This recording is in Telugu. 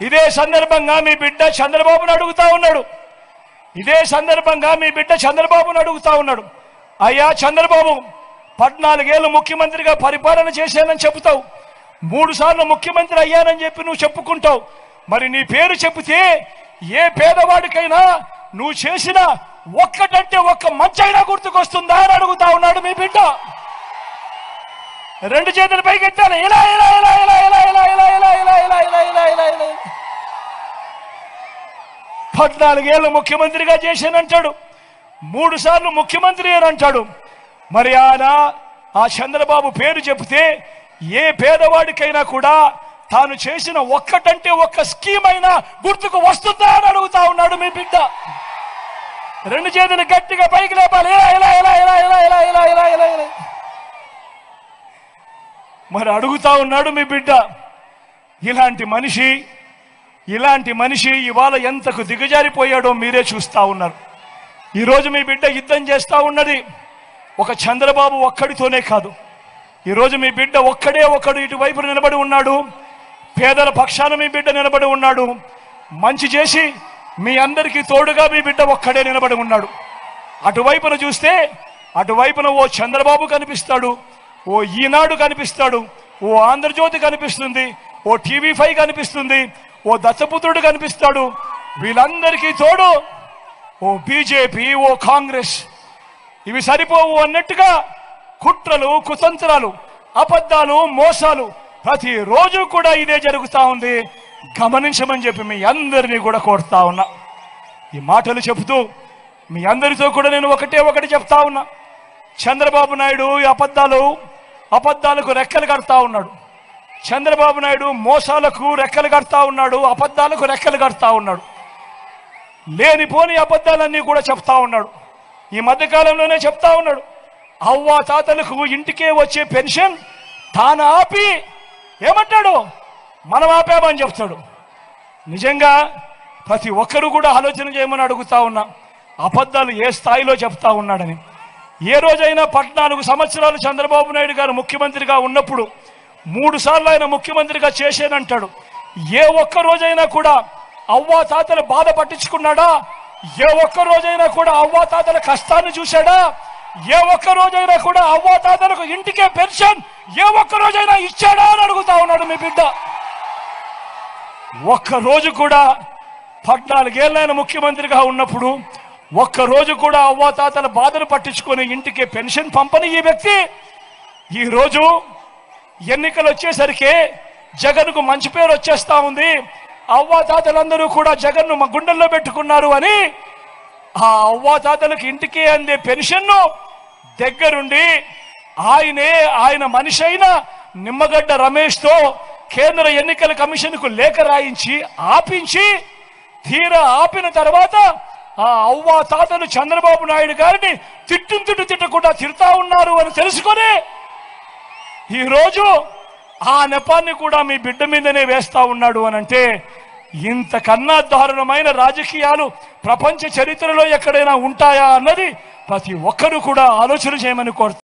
ఇదే సందర్భంగా మీ బిడ్డ చంద్రబాబును అడుగుతా ఉన్నాడు. ఇదే సందర్భంగా మీ బిడ్డ చంద్రబాబును అడుగుతా ఉన్నాడు. అయ్యా చంద్రబాబు పద్నాలుగేళ్ళు ముఖ్యమంత్రిగా పరిపాలన చేశానని చెబుతావు. మూడు సార్లు ముఖ్యమంత్రి అయ్యానని చెప్పి నువ్వు చెప్పుకుంటావు. మరి నీ పేరు చెబితే ఏ పేదవాడికైనా నువ్వు చేసిన ఒక్కటంటే ఒక్క మంచైనా గుర్తుకొస్తుందా అని అడుగుతా ఉన్నాడు మీ బిడ్డ. రెండు చేతులు పైకెట్టాను ఇలా ఇలా ఇలా పద్నాలుగేళ్ళు ముఖ్యమంత్రిగా చేశానంటాడు. మూడు సార్లు ముఖ్యమంత్రి అని అంటాడు మరి ఆయన ఆ చంద్రబాబు పేరు చెబితే ఏ పేదవాడికైనా కూడా తాను చేసిన ఒక్కటంటే ఒక్క స్కీమ్ అయినా గుర్తుకు వస్తుందా అని అడుగుతా ఉన్నాడు మీ బిడ్డ. రెండు చేతులు గట్టిగా పైకి లేపాలి. ఇలా ఇలా ఇలా ఇలా ఇలా ఇలా ఇలా ఇలా ఇలా ఇలా. మరి అడుగుతా ఉన్నాడు మీ బిడ్డ. ఇలాంటి మనిషి ఇలాంటి మనిషి ఇవాళ ఎంతకు దిగజారిపోయాడో మీరే చూస్తా ఉన్నారు. ఈరోజు మీ బిడ్డ యుద్ధం చేస్తూ ఉన్నది ఒక చంద్రబాబు ఒక్కడితోనే కాదు. ఈరోజు మీ బిడ్డ ఒక్కడే ఒక్కడు ఇటువైపు నిలబడి ఉన్నాడు. పేదల పక్షాన మీ బిడ్డ నిలబడి ఉన్నాడు. మంచి చేసి మీ అందరికీ తోడుగా మీ బిడ్డ ఒక్కడే నిలబడి ఉన్నాడు. అటువైపున చూస్తే అటువైపున ఓ చంద్రబాబు కనిపిస్తాడు ఓ ఈనాడు కనిపిస్తాడు ఓ ఆంధ్రజ్యోతి కనిపిస్తుంది ఓ టీవీ ఫైవ్ కనిపిస్తుంది ఓ దత్తపుత్రుడు కనిపిస్తాడు. వీళ్ళందరికీ తోడు ఓ బీజేపీ ఓ కాంగ్రెస్. ఇవి సరిపోవు అన్నట్టుగా కుట్రలు కుతంత్రాలు అబద్ధాలు మోసాలు ప్రతిరోజు కూడా ఇదే జరుగుతూ ఉంది. గమనించమని చెప్పి మీ అందరినీ కూడా కోరుతా ఉన్నా. ఈ మాటలు చెబుతూ మీ అందరితో కూడా నేను ఒకటే ఒకటి చెప్తా ఉన్నా. చంద్రబాబు నాయుడు ఈ అబద్ధాలు అబద్ధాలకు రెక్కలు కడతా ఉన్నాడు. చంద్రబాబు నాయుడు మోసాలకు రెక్కలు కడతా ఉన్నాడు అబద్ధాలకు రెక్కలు కడతా ఉన్నాడు. లేనిపోని అబద్ధాలన్నీ కూడా చెప్తా ఉన్నాడు. ఈ మధ్యకాలంలోనే చెప్తా ఉన్నాడు. అవ్వ తాతలకు ఇంటికే వచ్చే పెన్షన్ తాను ఆపి ఏమంటాడు? మనం ఆపామని చెప్తాడు. నిజంగా ప్రతి ఒక్కరూ కూడా ఆలోచన చేయమని అడుగుతా ఉన్నా అబద్ధాలు ఏ స్థాయిలో చెప్తా ఉన్నాడని. ఏ రోజైనా పద్నాలుగు సంవత్సరాలు చంద్రబాబు నాయుడు గారు ముఖ్యమంత్రిగా ఉన్నప్పుడు మూడు సార్లు ఆయన ముఖ్యమంత్రిగా చేసేనంటాడు ఏ ఒక్క రోజైనా కూడా అవ్వా తాతల బాధ పట్టించుకున్నాడా? ఏ ఒక్క రోజైనా కూడా అవ్వా తాతల కష్టాన్ని చూశాడా? ఏ ఒక్క రోజైనా కూడా అవ్వా తాతలకు ఇంటికే పెన్షన్ ఏ ఒక్క రోజైనా ఇచ్చాడా అని అడుగుతా ఉన్నాడు మీ బిడ్డ. ఒక్క రోజు కూడా పద్నాలుగేళ్ళైన ముఖ్యమంత్రిగా ఉన్నప్పుడు ఒక్క రోజు కూడా అవ్వాతాతల బాధలు పట్టించుకొని ఇంటికి పెన్షన్ పంపని ఈ వ్యక్తి. ఈరోజు ఎన్నికలు వచ్చేసరికి జగన్కు మంచి పేరు వచ్చేస్తా ఉంది. అవ్వాతాతలందరూ కూడా జగన్ను మా గుండెల్లో పెట్టుకున్నారు అని ఆ అవ్వాతాతలకు ఇంటికి అందే పెన్షన్ను దగ్గరుండి ఆయనే ఆయన మనిషి అయిన నిమ్మగడ్డ రమేష్తో కేంద్ర ఎన్నికల కమిషన్కు లేఖ రాయించి ఆపించి తీరా ఆపిన తర్వాత ఆ అవ్వా తాతలు చంద్రబాబు నాయుడు గారిని తిట్టు తిట్టు తిట్టకుండా తిడతా ఉన్నారు అని తెలుసుకొని ఈరోజు ఆ నెపాన్ని కూడా మీ బిడ్డ మీదనే వేస్తా ఉన్నాడు అని అంటే ఇంతకన్నా దారుణమైన రాజకీయాలు ప్రపంచ చరిత్రలో ఎక్కడైనా ఉంటాయా అన్నది ప్రతి ఒక్కరూ కూడా ఆలోచన చేయమని కోరుతారు